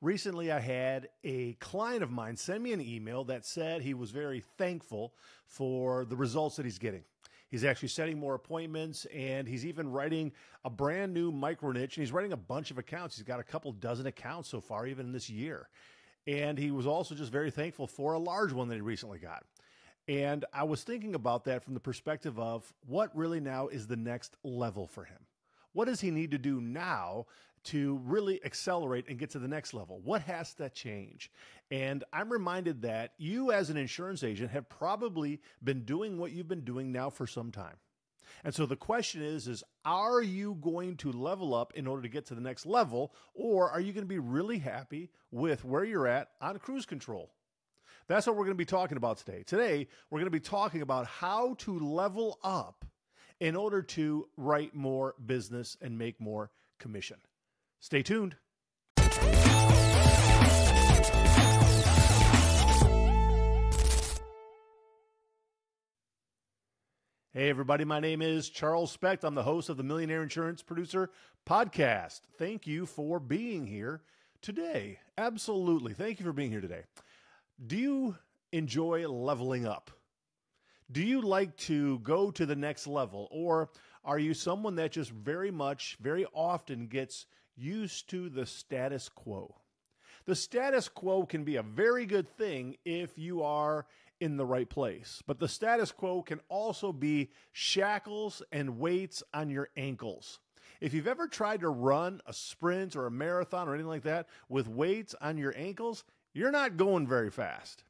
Recently, I had a client of mine send me an email that said he was very thankful for the results that he's getting. He's actually setting more appointments and he's even writing a brand new micro niche and he's writing a bunch of accounts. He's got a couple dozen accounts so far, even in this year. And he was also just very thankful for a large one that he recently got. And I was thinking about that from the perspective of what really now is the next level for him. What does he need to do now to really accelerate and get to the next level? What has to change? And I'm reminded that you, as an insurance agent, have probably been doing what you've been doing now for some time. And so the question is is are you going to level up in order to get to the next level or are you going to be really happy with where you're at on cruise control? That's what we're going to be talking about today. Today, we're going to be talking about how to level up in order to write more business and make more commission. Stay tuned. Hey, everybody, my name is Charles Specht. I'm the host of the Millionaire Insurance Producer Podcast. Thank you for being here today. Absolutely. Thank you for being here today. Do you enjoy leveling up? Do you like to go to the next level? Or are you someone that just very much, very often gets used to the status quo? The status quo can be a very good thing if you are in the right place. But the status quo can also be shackles and weights on your ankles. If you've ever tried to run a sprint or a marathon or anything like that with weights on your ankles, you're not going very fast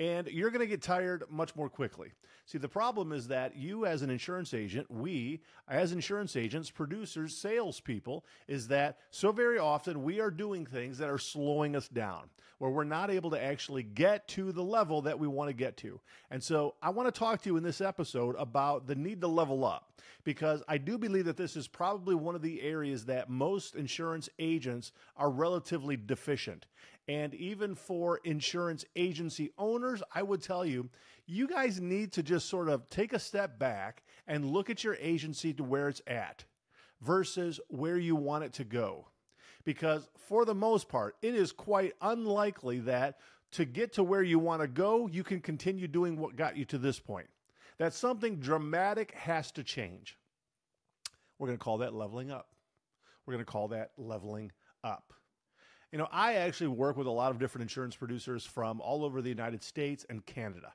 and you're going to get tired much more quickly. See, the problem is that you, as an insurance agent, we, as insurance agents, producers, salespeople, is that so very often we are doing things that are slowing us down, where we're not able to actually get to the level that we want to get to. And so I want to talk to you in this episode about the need to level up, because I do believe that this is probably one of the areas that most insurance agents are relatively deficient. And even for insurance agency owners, I would tell you, you guys need to just sort of take a step back and look at your agency to where it's at versus where you want it to go. Because for the most part, it is quite unlikely that to get to where you want to go, you can continue doing what got you to this point. That something dramatic has to change. We're going to call that leveling up. We're going to call that leveling up. You know, I actually work with a lot of different insurance producers from all over the United States and Canada.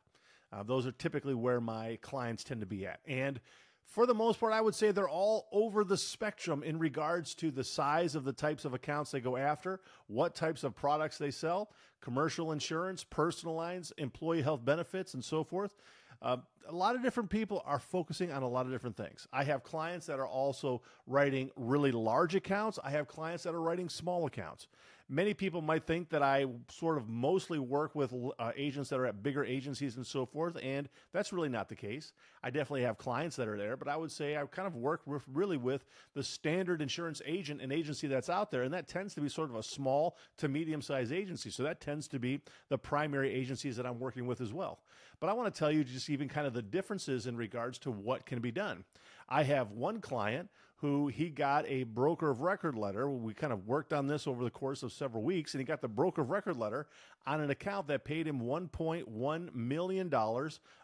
Uh, those are typically where my clients tend to be at. And for the most part, I would say they're all over the spectrum in regards to the size of the types of accounts they go after, what types of products they sell, commercial insurance, personal lines, employee health benefits, and so forth. Uh, a lot of different people are focusing on a lot of different things. I have clients that are also writing really large accounts. I have clients that are writing small accounts. Many people might think that I sort of mostly work with uh, agents that are at bigger agencies and so forth, and that's really not the case. I definitely have clients that are there, but I would say I kind of work with, really with the standard insurance agent and agency that's out there, and that tends to be sort of a small to medium sized agency. So that tends to be the primary agencies that I'm working with as well. But I want to tell you just even kind of the differences in regards to what can be done. I have one client who he got a broker of record letter. We kind of worked on this over the course of several weeks, and he got the broker of record letter on an account that paid him $1.1 million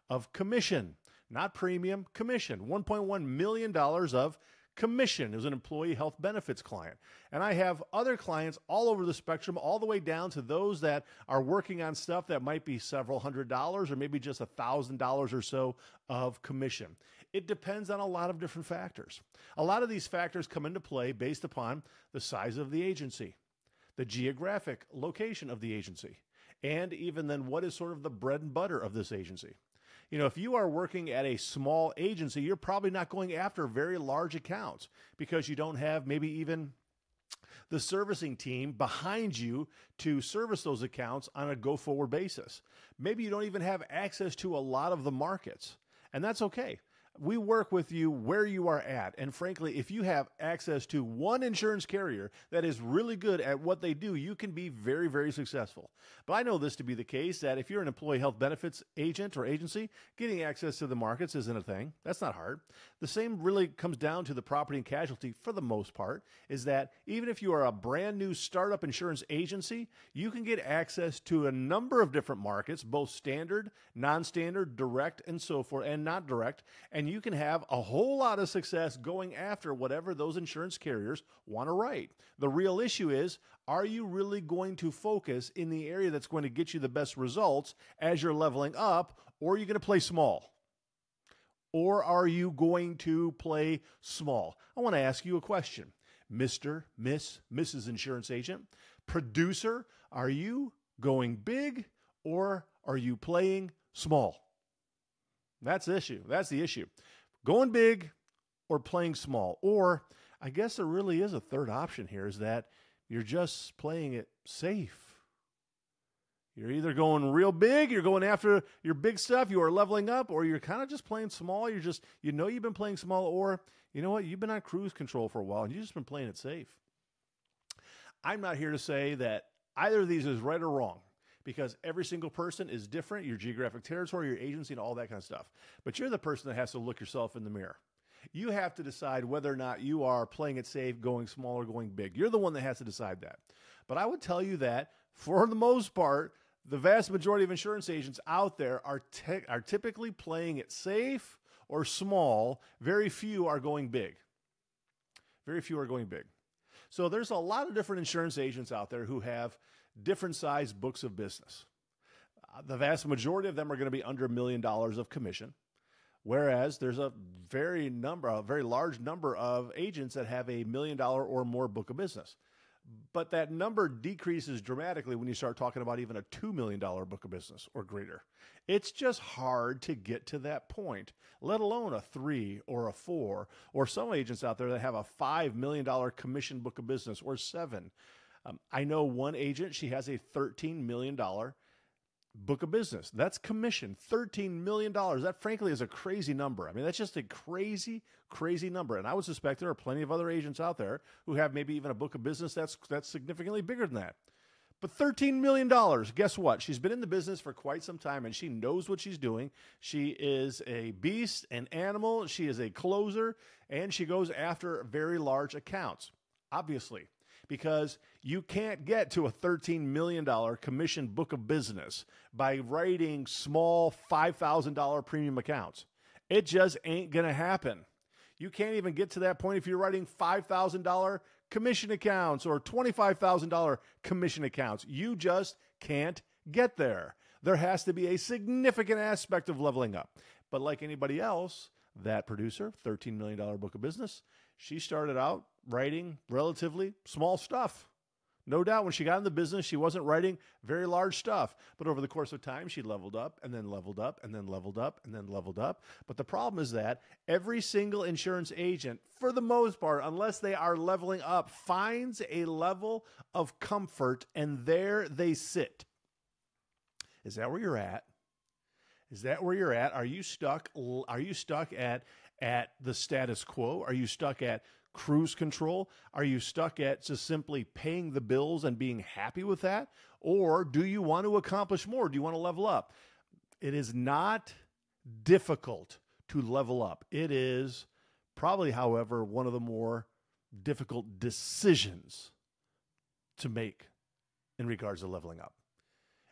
of commission, not premium, commission. $1.1 million of commission. It was an employee health benefits client. And I have other clients all over the spectrum, all the way down to those that are working on stuff that might be several hundred dollars or maybe just a thousand dollars or so of commission. It depends on a lot of different factors. A lot of these factors come into play based upon the size of the agency, the geographic location of the agency, and even then what is sort of the bread and butter of this agency. You know, if you are working at a small agency, you're probably not going after very large accounts because you don't have maybe even the servicing team behind you to service those accounts on a go forward basis. Maybe you don't even have access to a lot of the markets, and that's okay. We work with you where you are at. And frankly, if you have access to one insurance carrier that is really good at what they do, you can be very, very successful. But I know this to be the case that if you're an employee health benefits agent or agency, getting access to the markets isn't a thing. That's not hard. The same really comes down to the property and casualty for the most part, is that even if you are a brand new startup insurance agency, you can get access to a number of different markets, both standard, non standard, direct, and so forth, and not direct. And you can have a whole lot of success going after whatever those insurance carriers want to write. The real issue is are you really going to focus in the area that's going to get you the best results as you're leveling up, or are you going to play small? Or are you going to play small? I want to ask you a question. Mr., Miss, Mrs. Insurance Agent, producer, are you going big or are you playing small? That's the issue. That's the issue. Going big or playing small. Or I guess there really is a third option here is that you're just playing it safe. You're either going real big, you're going after your big stuff, you are leveling up, or you're kind of just playing small. You're just, you know, you've been playing small, or you know what, you've been on cruise control for a while and you've just been playing it safe. I'm not here to say that either of these is right or wrong because every single person is different, your geographic territory, your agency, and all that kind of stuff. But you're the person that has to look yourself in the mirror. You have to decide whether or not you are playing it safe, going small, or going big. You're the one that has to decide that. But I would tell you that for the most part, the vast majority of insurance agents out there are, te- are typically playing it safe or small. Very few are going big. Very few are going big. So there's a lot of different insurance agents out there who have different size books of business. Uh, the vast majority of them are going to be under a million dollars of commission, whereas there's a very number, a very large number of agents that have a million dollar or more book of business. But that number decreases dramatically when you start talking about even a $2 million book of business or greater. It's just hard to get to that point, let alone a three or a four, or some agents out there that have a $5 million commission book of business or seven. Um, I know one agent, she has a $13 million book of business. That's commission, $13 million. That, frankly, is a crazy number. I mean, that's just a crazy, crazy number. And I would suspect there are plenty of other agents out there who have maybe even a book of business that's, that's significantly bigger than that. But $13 million, guess what? She's been in the business for quite some time and she knows what she's doing. She is a beast, an animal. She is a closer, and she goes after very large accounts. Obviously, because you can't get to a $13 million commission book of business by writing small $5,000 premium accounts. It just ain't going to happen. You can't even get to that point if you're writing $5,000 commission accounts or $25,000 commission accounts. You just can't get there. There has to be a significant aspect of leveling up. But like anybody else, that producer, $13 million book of business, she started out writing relatively small stuff. No doubt when she got in the business, she wasn't writing very large stuff. But over the course of time, she leveled up and then leveled up and then leveled up and then leveled up. But the problem is that every single insurance agent, for the most part, unless they are leveling up, finds a level of comfort and there they sit. Is that where you're at? Is that where you're at? Are you stuck? Are you stuck at at the status quo? Are you stuck at cruise control? Are you stuck at just simply paying the bills and being happy with that? Or do you want to accomplish more? Do you want to level up? It is not difficult to level up. It is probably, however, one of the more difficult decisions to make in regards to leveling up.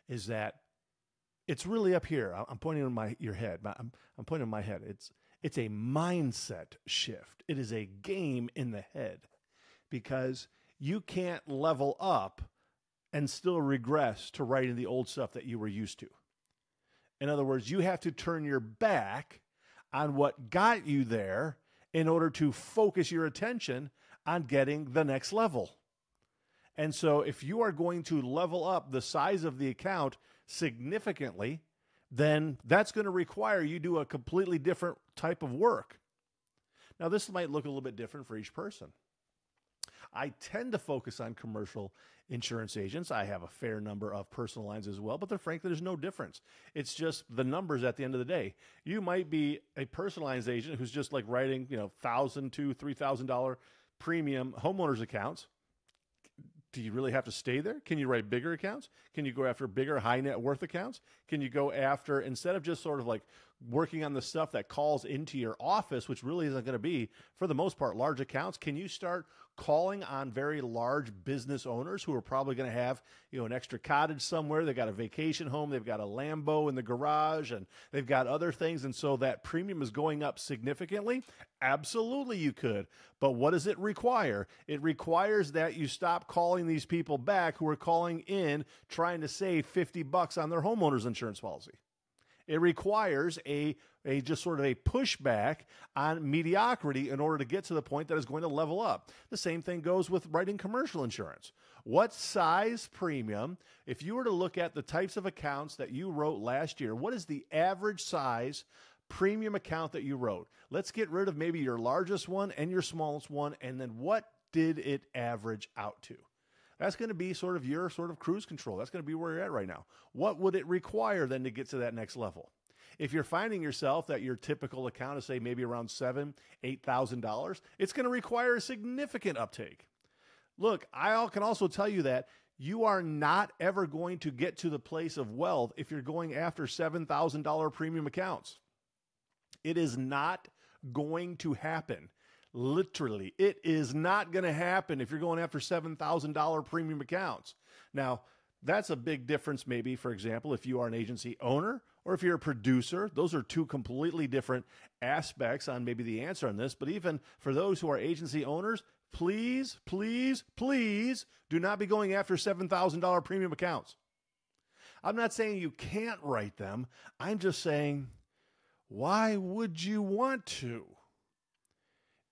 Is that it's really up here. I'm pointing on my your head. I'm, I'm pointing on my head. It's it's a mindset shift. It is a game in the head because you can't level up and still regress to writing the old stuff that you were used to. In other words, you have to turn your back on what got you there in order to focus your attention on getting the next level. And so, if you are going to level up the size of the account significantly, then that's going to require you do a completely different type of work. Now, this might look a little bit different for each person. I tend to focus on commercial insurance agents. I have a fair number of personal lines as well, but there, frankly, there's no difference. It's just the numbers at the end of the day. You might be a personal lines agent who's just like writing, you know, thousand to three thousand dollar premium homeowners accounts do you really have to stay there? Can you write bigger accounts? Can you go after bigger high net worth accounts? Can you go after, instead of just sort of like working on the stuff that calls into your office, which really isn't going to be, for the most part, large accounts, can you start calling on very large business owners who are probably going to have, you know, an extra cottage somewhere. They've got a vacation home. They've got a Lambo in the garage and they've got other things. And so that premium is going up significantly. Absolutely, you could. But what does it require? It requires that you stop calling these people back who are calling in trying to save 50 bucks on their homeowner's insurance policy. It requires a, a just sort of a pushback on mediocrity in order to get to the point that is going to level up. The same thing goes with writing commercial insurance. What size premium, if you were to look at the types of accounts that you wrote last year, what is the average size premium account that you wrote? Let's get rid of maybe your largest one and your smallest one, and then what did it average out to? That's going to be sort of your sort of cruise control. That's going to be where you're at right now. What would it require then to get to that next level? If you're finding yourself that your typical account is say maybe around seven, eight thousand dollars, it's going to require a significant uptake. Look, I can also tell you that you are not ever going to get to the place of wealth if you're going after $7,000 premium accounts. It is not going to happen. Literally, it is not going to happen if you're going after $7,000 premium accounts. Now, that's a big difference, maybe, for example, if you are an agency owner or if you're a producer. Those are two completely different aspects on maybe the answer on this. But even for those who are agency owners, please, please, please do not be going after $7,000 premium accounts. I'm not saying you can't write them. I'm just saying, why would you want to?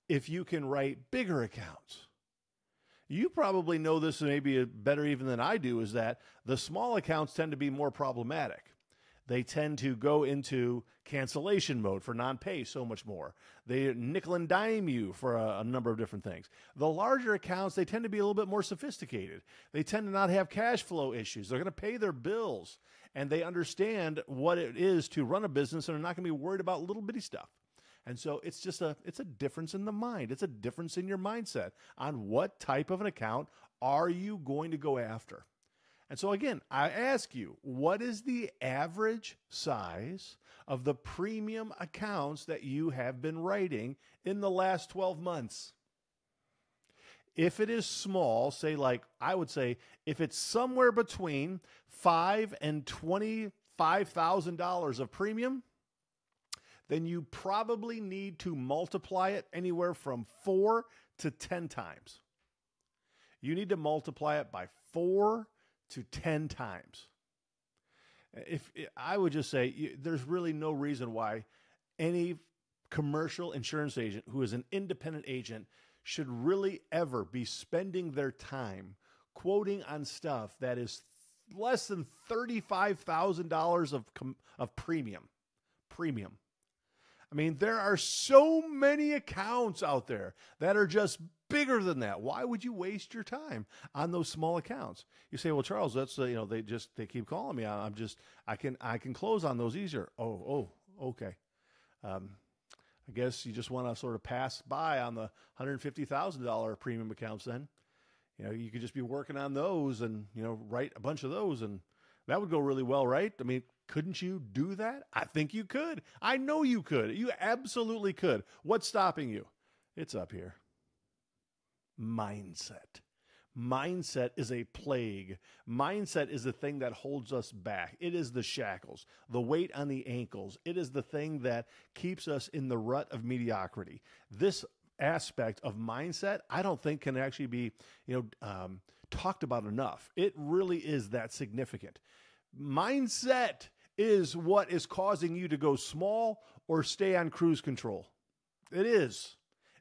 If you can write bigger accounts. You probably know this maybe better even than I do is that the small accounts tend to be more problematic. They tend to go into cancellation mode for non pay so much more. They nickel and dime you for a, a, number of different things. The larger accounts, they tend to be a little bit more sophisticated. They tend to not have cash flow issues. They're going to pay their bills and they understand what it is to run a business and are not going to be worried about little bitty stuff. And so it's just a it's a difference in the mind. It's a difference in your mindset on what type of an account are you going to go after. And so again, I ask you, what is the average size of the premium accounts that you have been writing in the last 12 months? If it is small, say like I would say if it's somewhere between 5 and $25,000 of premium, then you probably need to multiply it anywhere from four to 10 times. You need to multiply it by four to 10 times. If I would just say there's really no reason why any commercial insurance agent who is an independent agent should really ever be spending their time quoting on stuff that is less than $35,000 of of premium. Premium. I mean, there are so many accounts out there that are just bigger than that. Why would you waste your time on those small accounts? You say, "Well, Charles, that's uh, you know they just they keep calling me. I'm just I can I can close on those easier." Oh, oh, okay. Um, I guess you just want to sort of pass by on the hundred fifty thousand dollar premium accounts. Then, you know, you could just be working on those and you know write a bunch of those, and that would go really well, right? I mean, couldn't you do that? I think you could. I know you could. You absolutely could. What's stopping you? It's up here. Mindset. Mindset is a plague. Mindset is the thing that holds us back. It is the shackles, the weight on the ankles. It is the thing that keeps us in the rut of mediocrity. This aspect of mindset, I don't think can actually be, you know, um, talked about enough. It really is that significant. Mindset is what is causing you to go small or stay on cruise control. It is.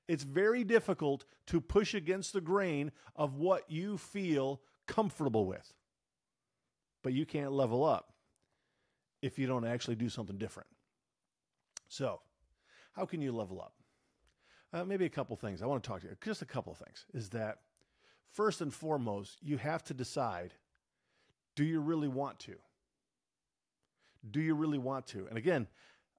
It's very difficult to push against the grain of what you feel comfortable with. But you can't level up if you don't actually do something different. So, how can you level up? Uh, maybe a couple things. I want to talk to you. Just a couple of things. Is that first and foremost, you have to decide do you really want to? Do you really want to? And again,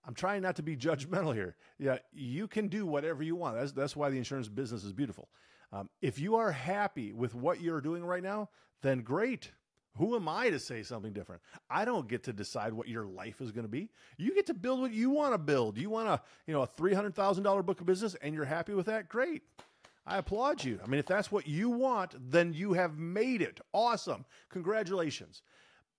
I'm trying not to be judgmental here. Yeah, you can do whatever you want. That's, that's why the insurance business is beautiful. Um, if you are happy with what you're doing right now, then great. Who am I to say something different? I don't get to decide what your life is going to be. You get to build what you want to build. You want a, you know, a $300,000 book of business and you're happy with that? Great. I applaud you. I mean, if that's what you want, then you have made it. Awesome. Congratulations.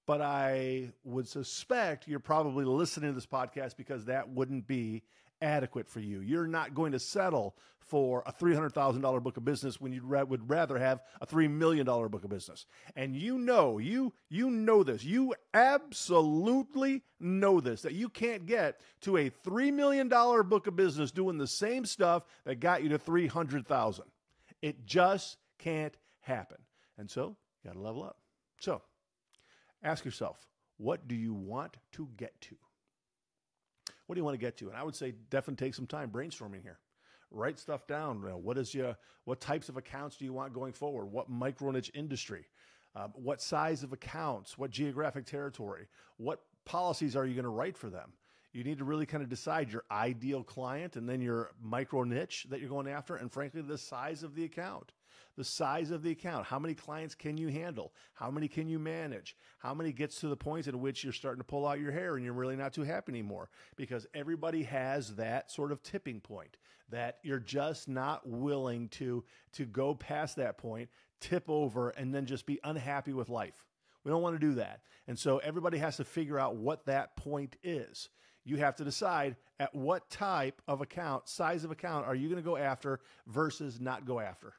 But I would suspect you're probably listening to this podcast because that wouldn't be adequate for you. You're not going to settle for a $300,000 book of business when you ra- would rather have a $3 million book of business. And you know, you you know this. You absolutely know this that you can't get to a $3 million book of business doing the same stuff that got you to 300,000. It just can't happen. And so, you got to level up. So, ask yourself, what do you want to get to? what do you want to get to? And I would say definitely take some time brainstorming here. Write stuff down. You know, what is your what types of accounts do you want going forward? What micro niche industry? Um, what size of accounts? What geographic territory? What policies are you going to write for them? You need to really kind of decide your ideal client and then your micro niche that you're going after, and frankly, the size of the account the size of the account. How many clients can you handle? How many can you manage? How many gets to the point at which you're starting to pull out your hair and you're really not too happy anymore? Because everybody has that sort of tipping point that you're just not willing to to go past that point, tip over and then just be unhappy with life. We don't want to do that. And so everybody has to figure out what that point is. You have to decide at what type of account, size of account are you going to go after versus not go after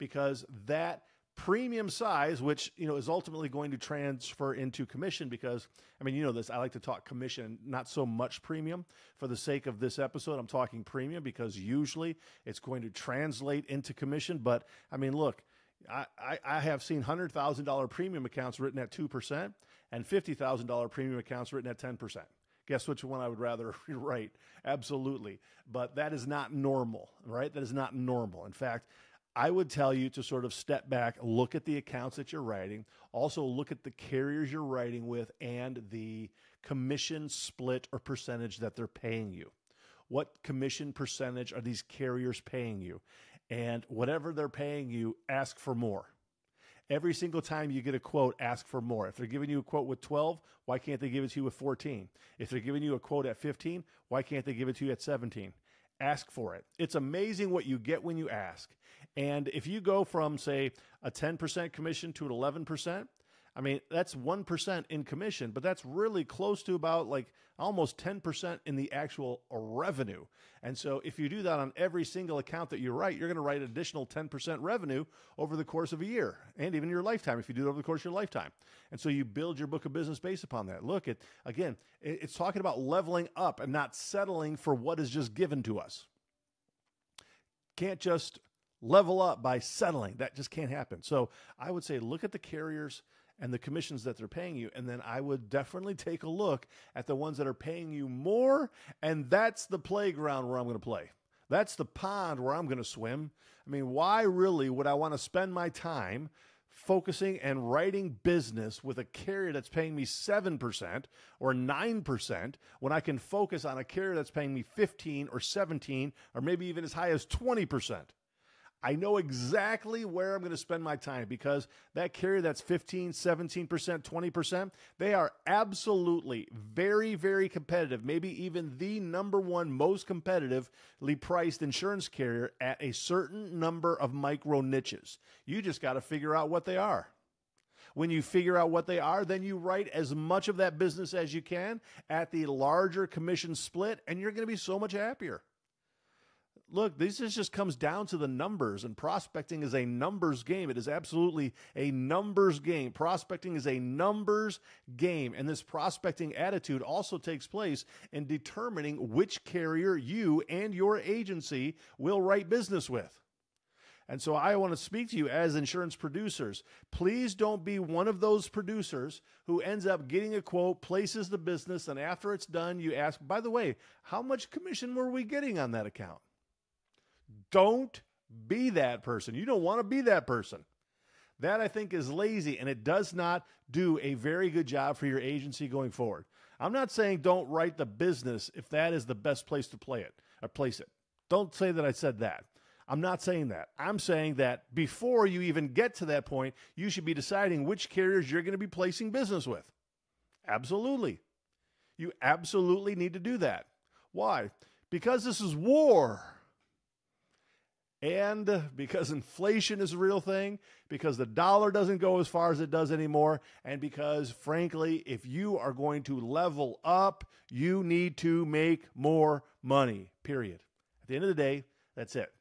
because that premium size, which you know is ultimately going to transfer into commission. Because I mean, you know this. I like to talk commission, not so much premium. For the sake of this episode, I'm talking premium because usually it's going to translate into commission. But I mean, look, I, I, I have seen hundred thousand dollar premium accounts written at two percent and fifty thousand dollar premium accounts written at ten percent. Guess which one I would rather write? Absolutely. But that is not normal, right? That is not normal. In fact, I would tell you to sort of step back, look at the accounts that you're writing, also look at the carriers you're writing with and the commission split or percentage that they're paying you. What commission percentage are these carriers paying you? And whatever they're paying you, ask for more. Every single time you get a quote, ask for more. If they're giving you a quote with 12, why can't they give it to you with 14? If they're giving you a quote at 15, why can't they give it to you at 17? Ask for it. It's amazing what you get when you ask. And if you go from, say, a 10% commission to an 11%, I mean, that's 1% in commission, but that's really close to about like almost 10% in the actual uh, revenue. And so if you do that on every single account that you write, you're going to write additional 10% revenue over the course of a year and even your lifetime if you do it over the course of your lifetime. And so you build your book of business based upon that. Look, it again, it's talking about leveling up and not settling for what is just given to us. Can't just level up by settling. That just can't happen. So I would say look at the carriers and the commissions that they're paying you. And then I would definitely take a look at the ones that are paying you more. And that's the playground where I'm going to play. That's the pond where I'm going to swim. I mean, why really would I want to spend my time focusing and writing business with a carrier that's paying me 7% or 9% when I can focus on a carrier that's paying me 15 or 17 or maybe even as high as 20%? I know exactly where I'm going to spend my time because that carrier that's 15, 17%, 20%, they are absolutely very, very competitive, maybe even the number one most competitively priced insurance carrier at a certain number of micro niches. You just got to figure out what they are. When you figure out what they are, then you write as much of that business as you can at the larger commission split, and you're going to be so much happier look, this just comes down to the numbers, and prospecting is a numbers game. It is absolutely a numbers game. Prospecting is a numbers game, and this prospecting attitude also takes place in determining which carrier you and your agency will write business with. And so I want to speak to you as insurance producers. Please don't be one of those producers who ends up getting a quote, places the business, and after it's done, you ask, by the way, how much commission were we getting on that account? Don't be that person. You don't want to be that person. That I think is lazy and it does not do a very good job for your agency going forward. I'm not saying don't write the business if that is the best place to play it or place it. Don't say that I said that. I'm not saying that. I'm saying that before you even get to that point, you should be deciding which carriers you're going to be placing business with. Absolutely. You absolutely need to do that. Why? Because this is war. And because inflation is a real thing, because the dollar doesn't go as far as it does anymore, and because, frankly, if you are going to level up, you need to make more money, period. At the end of the day, that's it.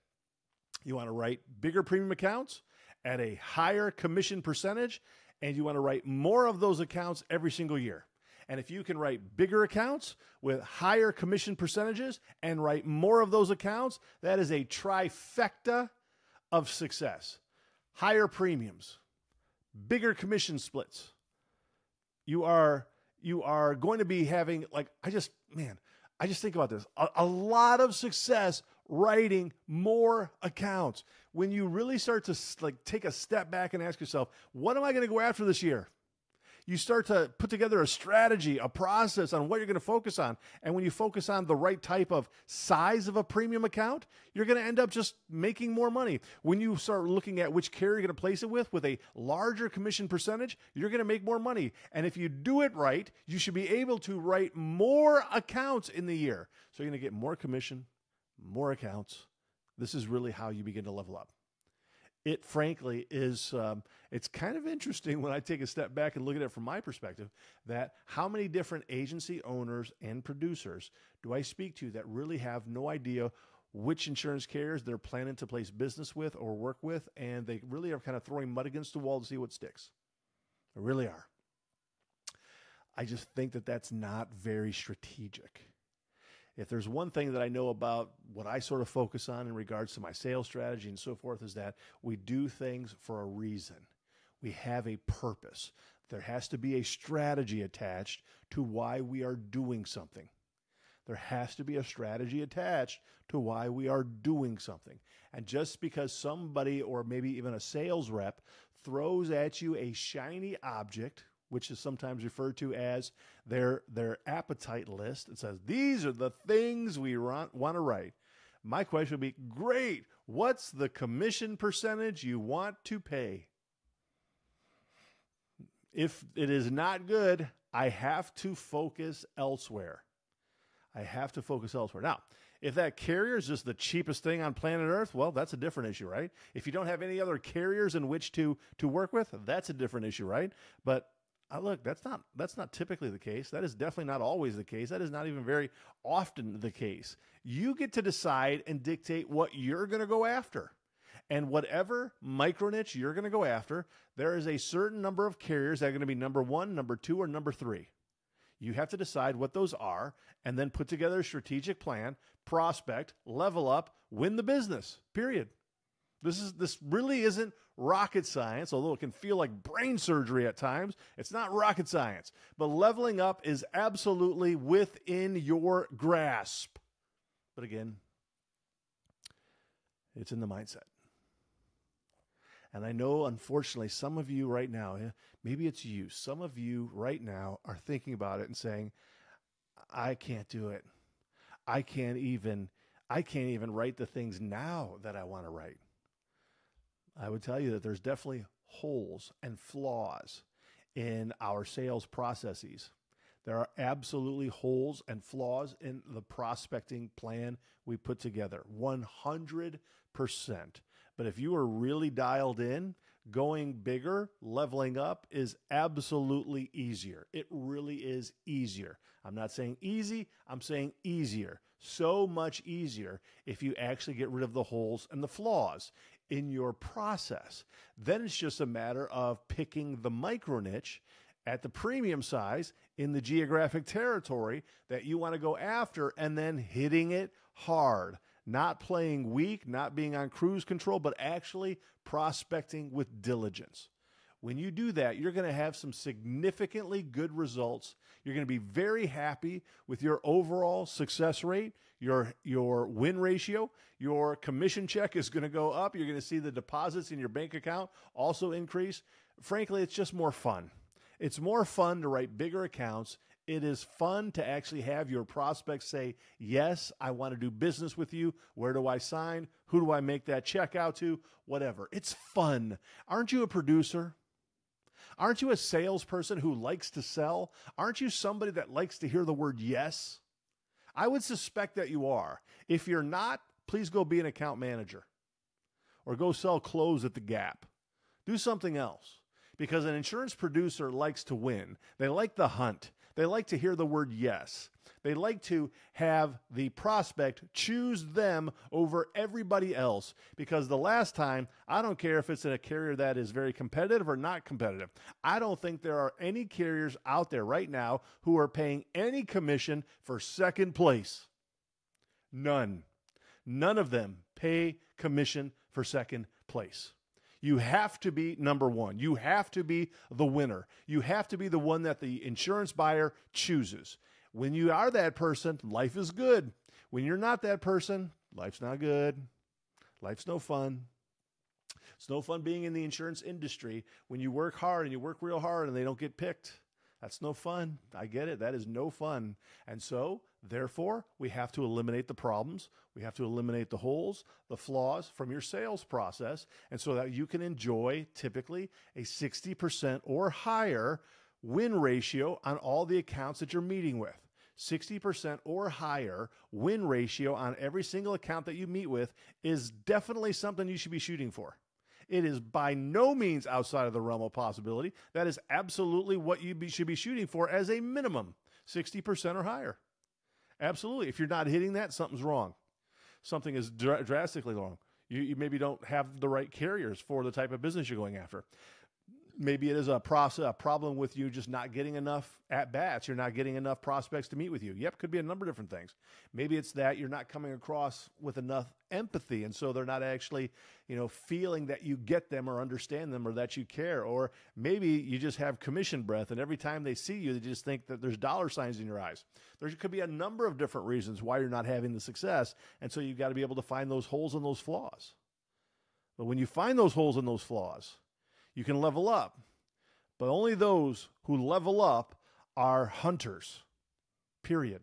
You want to write bigger premium accounts at a higher commission percentage, and you want to write more of those accounts every single year. And if you can write bigger accounts with higher commission percentages and write more of those accounts, that is a trifecta of success. Higher premiums, bigger commission splits. You are you are going to be having like I just man, I just think about this. A, a lot of success writing more accounts. When you really start to like take a step back and ask yourself, what am I going to go after this year? You start to put together a strategy, a process on what you're going to focus on. And when you focus on the right type of size of a premium account, you're going to end up just making more money. When you start looking at which carrier you're going to place it with, with a larger commission percentage, you're going to make more money. And if you do it right, you should be able to write more accounts in the year. So you're going to get more commission, more accounts. This is really how you begin to level up it frankly is um, it's kind of interesting when i take a step back and look at it from my perspective that how many different agency owners and producers do i speak to that really have no idea which insurance carriers they're planning to place business with or work with and they really are kind of throwing mud against the wall to see what sticks. They really are. I just think that that's not very strategic. If there's one thing that I know about what I sort of focus on in regards to my sales strategy and so forth, is that we do things for a reason. We have a purpose. There has to be a strategy attached to why we are doing something. There has to be a strategy attached to why we are doing something. And just because somebody or maybe even a sales rep throws at you a shiny object, which is sometimes referred to as their their appetite list. It says these are the things we want, want to write. My question would be, great. What's the commission percentage you want to pay? If it is not good, I have to focus elsewhere. I have to focus elsewhere. Now, if that carrier is just the cheapest thing on planet Earth, well, that's a different issue, right? If you don't have any other carriers in which to to work with, that's a different issue, right? But uh, look, that's not that's not typically the case. That is definitely not always the case. That is not even very often the case. You get to decide and dictate what you're going to go after. And whatever micro niche you're going to go after, there is a certain number of carriers that are going to be number 1, number 2 or number 3. You have to decide what those are and then put together a strategic plan, prospect, level up, win the business. Period. This is this really isn't rocket science, although it can feel like brain surgery at times. It's not rocket science. But leveling up is absolutely within your grasp. But again, it's in the mindset. And I know, unfortunately, some of you right now, eh, maybe it's you, some of you right now are thinking about it and saying, I can't do it. I can't even I can't even write the things now that I want to write. I would tell you that there's definitely holes and flaws in our sales processes. There are absolutely holes and flaws in the prospecting plan we put together, 100%. But if you are really dialed in, going bigger, leveling up is absolutely easier. It really is easier. I'm not saying easy, I'm saying easier. So much easier if you actually get rid of the holes and the flaws in your process. Then it's just a matter of picking the micro niche at the premium size in the geographic territory that you want to go after and then hitting it hard. Not playing weak, not being on cruise control, but actually prospecting with diligence. When you do that, you're going to have some significantly good results. You're going to be very happy with your overall success rate, your your win ratio, your commission check is going to go up. You're going to see the deposits in your bank account also increase. Frankly, it's just more fun. It's more fun to write bigger accounts. It is fun to actually have your prospects say, Yes, I want to do business with you. Where do I sign? Who do I make that check out to? Whatever. It's fun. Aren't you a producer? Aren't you a salesperson who likes to sell? Aren't you somebody that likes to hear the word yes? I would suspect that you are. If you're not, please go be an account manager or go sell clothes at the Gap. Do something else because an insurance producer likes to win. They like the hunt. They like to hear the word yes. They like to have the prospect choose them over everybody else because the last time, I don't care if it's in a carrier that is very competitive or not competitive. I don't think there are any carriers out there right now who are paying any commission for second place. None. None of them pay commission for second place. You have to be number one. You have to be the winner. You have to be the one that the insurance buyer chooses. When you are that person, life is good. When you're not that person, life's not good. Life's no fun. It's no fun being in the insurance industry when you work hard and you work real hard and they don't get picked. That's no fun. I get it. That is no fun. And so, therefore, we have to eliminate the problems. We have to eliminate the holes, the flaws from your sales process. And so that you can enjoy typically a 60% or higher win ratio on all the accounts that you're meeting with. 60% or higher win ratio on every single account that you meet with is definitely something you should be shooting for. It is by no means outside of the realm of possibility. That is absolutely what you be, should be shooting for as a minimum 60% or higher. Absolutely. If you're not hitting that, something's wrong. Something is dr- drastically wrong. You, you maybe don't have the right carriers for the type of business you're going after maybe it is a process, a problem with you just not getting enough at bats. You're not getting enough prospects to meet with you. Yep, could be a number of different things. Maybe it's that you're not coming across with enough empathy, and so they're not actually, you know, feeling that you get them or understand them or that you care. Or maybe you just have commission breath, and every time they see you, they just think that there's dollar signs in your eyes. There could be a number of different reasons why you're not having the success, and so you've got to be able to find those holes and those flaws. But when you find those holes and those flaws, you can level up. But only those who level up are hunters, period.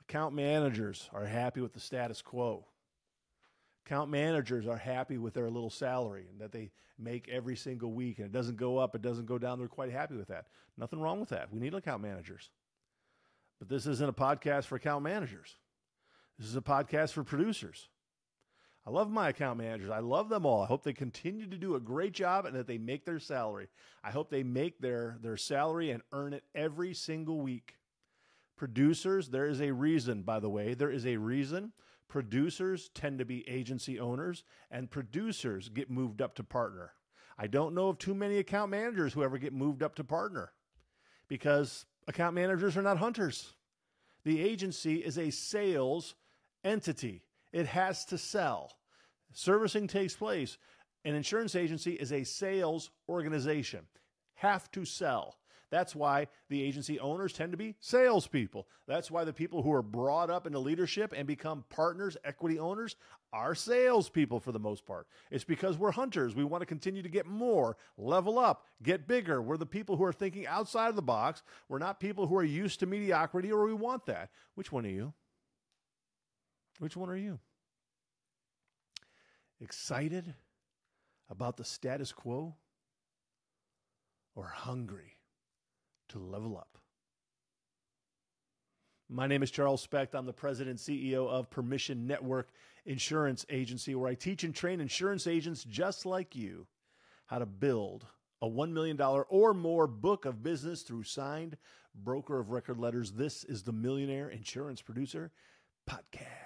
Account managers are happy with the status quo. Account managers are happy with their little salary and that they make every single week and it doesn't go up, it doesn't go down. They're quite happy with that. Nothing wrong with that. We need account managers. But this isn't a podcast for account managers. This is a podcast for producers. I love my account managers. I love them all. I hope they continue to do a great job and that they make their salary. I hope they make their, their salary and earn it every single week. Producers, there is a reason, by the way, there is a reason producers tend to be agency owners and producers get moved up to partner. I don't know of too many account managers who ever get moved up to partner because account managers are not hunters. The agency is a sales entity. It has to sell. Servicing takes place. An insurance agency is a sales organization, have to sell. That's why the agency owners tend to be salespeople. That's why the people who are brought up into leadership and become partners, equity owners, are salespeople for the most part. It's because we're hunters. We want to continue to get more, level up, get bigger. We're the people who are thinking outside of the box. We're not people who are used to mediocrity or we want that. Which one are you? Which one are you? Excited about the status quo or hungry to level up? My name is Charles Specht. I'm the president CEO of Permission Network Insurance Agency, where I teach and train insurance agents just like you how to build a $1 million or more book of business through signed broker of record letters. This is the Millionaire Insurance Producer Podcast.